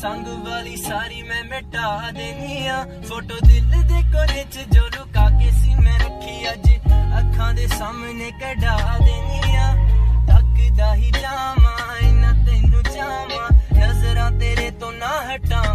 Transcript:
ਸੰਗ ਵਾਲੀ ਸਾਰੀ ਮੈਂ ਮਿਟਾ ਦੇਨੀ ਆ ਫੋਟੋ ਦਿਲ ਦੇ ਕੋਨੇ 'ਚ ਜੋ ਲੁਕਾ ਕੇ ਸੀ ਮੈਂ ਰੱਖੀ ਅੱਜ। ਅੱਖਾਂ ਦੇ ਸਾਹਮਣੇ ਕਢਾ ਦੇਨੀ ਆ ਤੱਕਦਾ ਹੀ ਜਾਵਾਂ, ਇਨਾ ਤੈਨੂੰ ਜਾਵਾਂ ਨਜ਼ਰਾਂ ਤੇਰੇ ਤੋਂ ਨਾ ਹਟਾਂ।